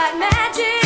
like magic.